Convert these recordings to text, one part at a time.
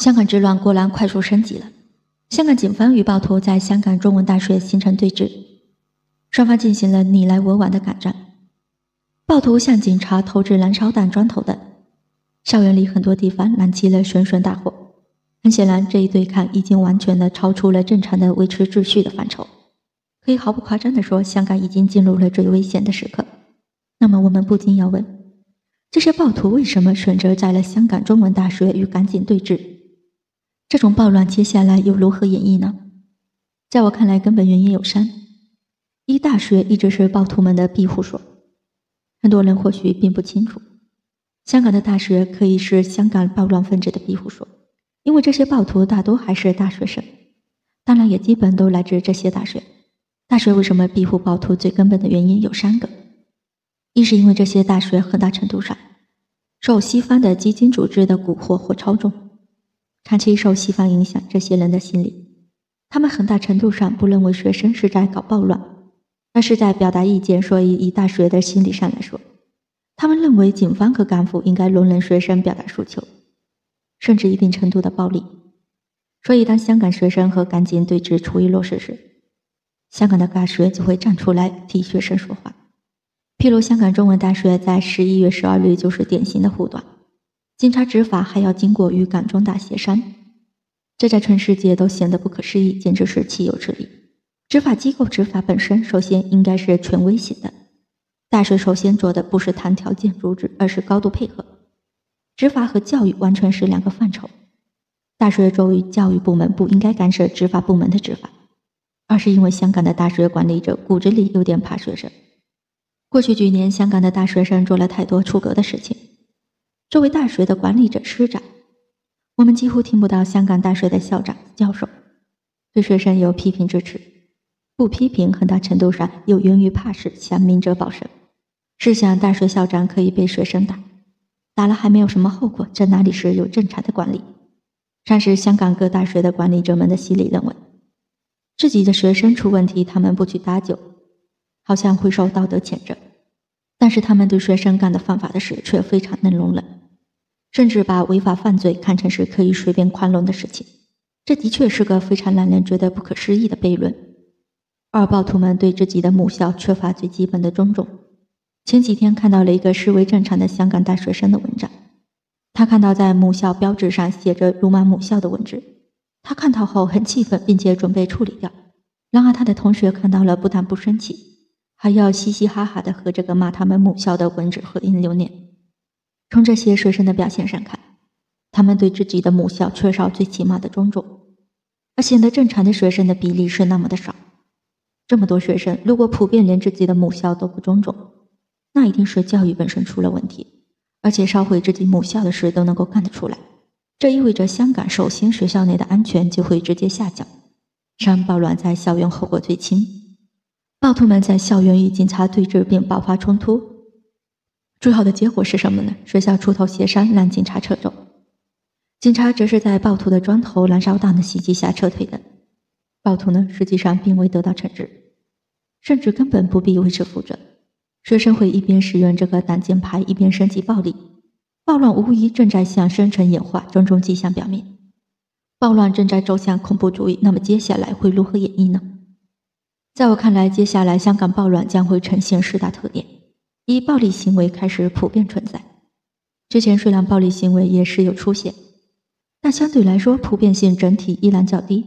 香港之乱果然快速升级了。香港警方与暴徒在香港中文大学形成对峙，双方进行了你来我往的赶战。暴徒向警察投掷燃烧弹、砖头等，校园里很多地方燃起了熊熊大火。很显然，这一对抗已经完全的超出了正常的维持秩序的范畴。可以毫不夸张地说，香港已经进入了最危险的时刻。那么，我们不禁要问：这些暴徒为什么选择在了香港中文大学与港警对峙？这种暴乱接下来又如何演绎呢？在我看来，根本原因有三：一，大学一直是暴徒们的庇护所。很多人或许并不清楚，香港的大学可以是香港暴乱分子的庇护所，因为这些暴徒大多还是大学生，当然也基本都来自这些大学。大学为什么庇护暴徒？最根本的原因有三个：一是因为这些大学很大程度上受西方的基金组织的蛊惑或操纵。长期受西方影响，这些人的心理，他们很大程度上不认为学生是在搞暴乱，而是在表达意见。所以，以大学的心理上来说，他们认为警方和干部应该容忍学生表达诉求，甚至一定程度的暴力。所以，当香港学生和港警对峙处于弱势时，香港的大学就会站出来替学生说话。譬如，香港中文大学在十一月十二日就是典型的护短。警察执法还要经过与港中大协商，这在全世界都显得不可思议，简直是岂有此理！执法机构执法本身首先应该是权威型的，大学首先做的不是谈条件阻止，而是高度配合。执法和教育完全是两个范畴，大学作为教育部门不应该干涉执法部门的执法，而是因为香港的大学管理者骨子里有点怕学生。过去几年，香港的大学生做了太多出格的事情。作为大学的管理者、师长，我们几乎听不到香港大学的校长、教授对学生有批评支持。不批评，很大程度上又源于怕事，想明哲保身。试想，大学校长可以被学生打，打了还没有什么后果，这哪里是有正常的管理？但是香港各大学的管理者们的心理认为，自己的学生出问题，他们不去搭救，好像会受道德谴责；但是他们对学生干的犯法的事，却非常能容忍。甚至把违法犯罪看成是可以随便宽容的事情，这的确是个非常让人觉得不可思议的悖论。二暴徒们对自己的母校缺乏最基本的尊重。前几天看到了一个视为正常的香港大学生的文章，他看到在母校标志上写着辱骂母校的文字，他看到后很气愤，并且准备处理掉。然而他的同学看到了，不但不生气，还要嘻嘻哈哈的和这个骂他们母校的文字合影留念。从这些学生的表现上看，他们对自己的母校缺少最起码的尊重，而显得正常的学生的比例是那么的少。这么多学生，如果普遍连自己的母校都不尊重，那一定是教育本身出了问题，而且烧毁自己母校的事都能够干得出来。这意味着香港首先学校内的安全就会直接下降。让暴乱在校园后果最轻，暴徒们在校园与警察对峙并爆发冲突。最好的结果是什么呢？学校出头协商，让警察撤走。警察则是在暴徒的砖头、燃烧弹的袭击下撤退的。暴徒呢，实际上并未得到惩治，甚至根本不必为此负责。学生会一边使用这个挡箭牌，一边升级暴力。暴乱无疑正在向深层演化，种种迹象表明，暴乱正在走向恐怖主义。那么接下来会如何演绎呢？在我看来，接下来香港暴乱将会呈现四大特点。一暴力行为开始普遍存在。之前虽然暴力行为也时有出现，但相对来说普遍性整体依然较低。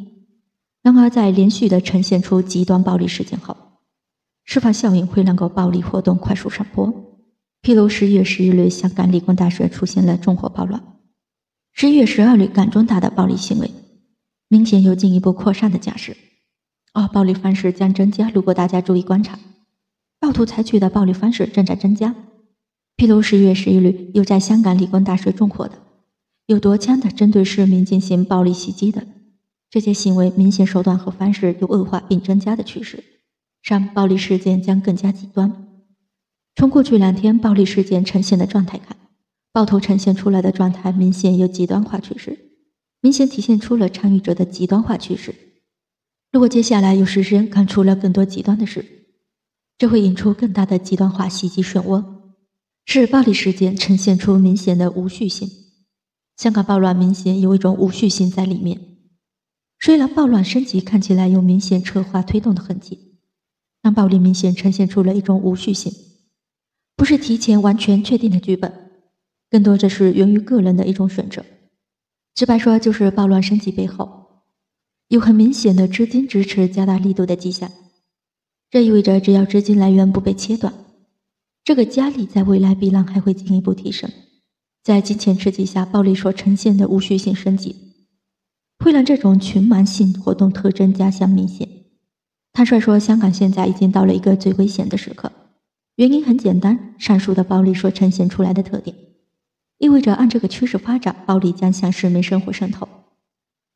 然而，在连续的呈现出极端暴力事件后，释放效应会让够暴力活动快速传播。譬如十一月十一日，香港理工大学出现了纵火暴乱；十一月十二日，港中大的暴力行为明显有进一步扩散的架势。而暴力方式将增加。如果大家注意观察。暴徒采取的暴力方式正在增加，譬如十一月十一日有在香港理工大学纵火的，有夺枪的，针对市民进行暴力袭击的，这些行为明显手段和方式有恶化并增加的趋势，让暴力事件将更加极端。从过去两天暴力事件呈现的状态看，暴徒呈现出来的状态明显有极端化趋势，明显体现出了参与者的极端化趋势。如果接下来有时间干出了更多极端的事，这会引出更大的极端化袭击漩涡，使暴力事件呈现出明显的无序性。香港暴乱明显有一种无序性在里面。虽然暴乱升级看起来有明显策划推动的痕迹，但暴力明显呈现出了一种无序性，不是提前完全确定的剧本，更多的是源于个人的一种选择。直白说，就是暴乱升级背后有很明显的资金支持加大力度的迹象。这意味着，只要资金来源不被切断，这个加力在未来必然还会进一步提升。在金钱刺激下，暴力所呈现的无序性升级，会让这种群蛮性活动特征加强明显。坦率说，香港现在已经到了一个最危险的时刻。原因很简单，上述的暴力所呈现出来的特点，意味着按这个趋势发展，暴力将向市民生活渗透。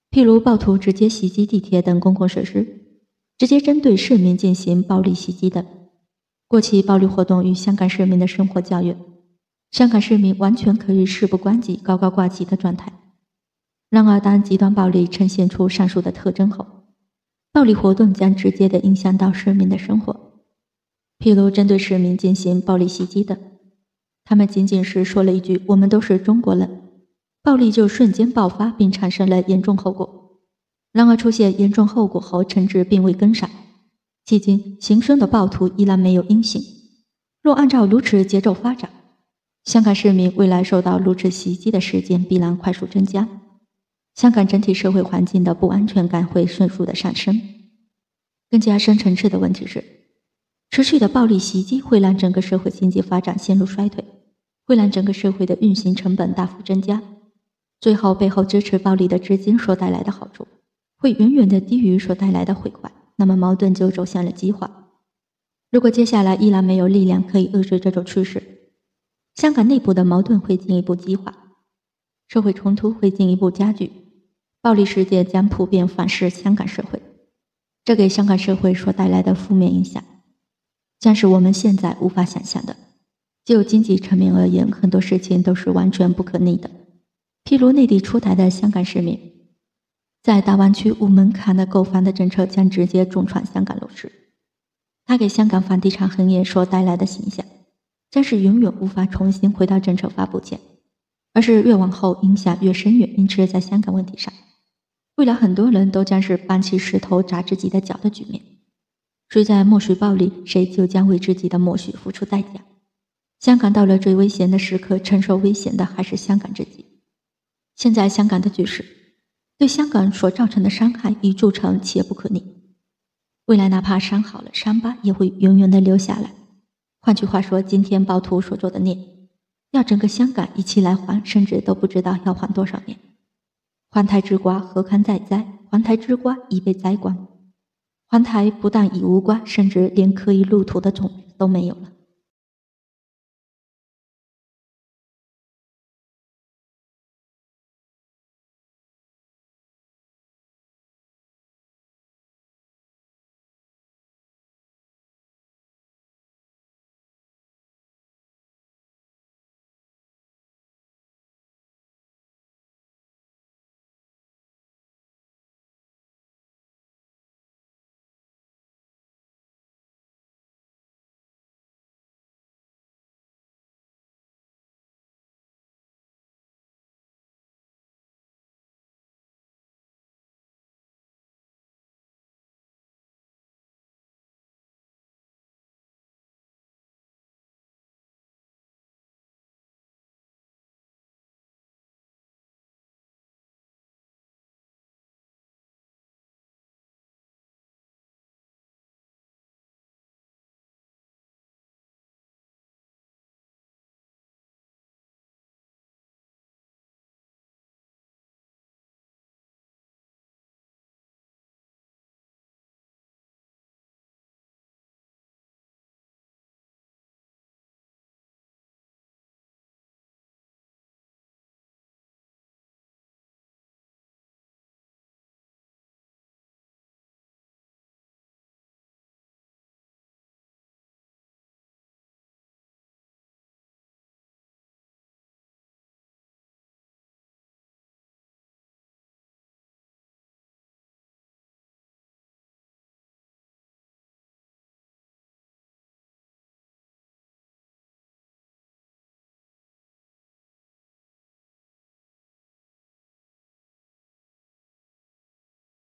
譬如，暴徒直接袭击地铁等公共设施，直接针对市民进行暴力袭击的。过其暴力活动与香港市民的生活较远。香港市民完全可以事不关己、高高挂起的状态。然而，当极端暴力呈现出上述的特征后，暴力活动将直接的影响到市民的生活。譬如，针对市民进行暴力袭击的，他们仅仅是说了一句“我们都是中国人”，暴力就瞬间爆发，并产生了严重后果。然而，出现严重后果后，惩治并未跟上，迄今行凶的暴徒依然没有音信。若按照如此节奏发展，香港市民未来受到如此袭击的事件必然快速增加，香港整体社会环境的不安全感会迅速的上升。更加深层次的问题是，持续的暴力袭击会让整个社会经济发展陷入衰退，会让整个社会的运行成本大幅增加，最后背后支持暴力的资金所带来的好处，会远远的低于所带来的毁坏，那么矛盾就走向了激化。如果接下来依然没有力量可以遏制这种趋势，香港内部的矛盾会进一步激化，社会冲突会进一步加剧，暴力事件将普遍反噬香港社会，这给香港社会所带来的负面影响，将是我们现在无法想象的。就经济层面而言，很多事情都是完全不可逆的。譬如内地出台的香港市民在大湾区无门槛的购房的政策，将直接重创香港楼市，它给香港房地产行业所带来的形象。将是永远无法重新回到政策发布前，而是越往后影响越深远。因此，在香港问题上，未来很多人都将是搬起石头砸自己的脚的局面。谁在默许暴力，谁就将为自己的默许付出代价。香港到了最危险的时刻，承受危险的还是香港自己。现在香港的局势对香港所造成的伤害已铸成且不可逆，未来哪怕伤好了，伤疤也会永远的留下来。换句话说，今天暴徒所做的孽，要整个香港一起来还，甚至都不知道要还多少年。还台之瓜何堪再摘？还台之瓜已被摘光。还台不但已无瓜，甚至连可以入土的种子都没有了。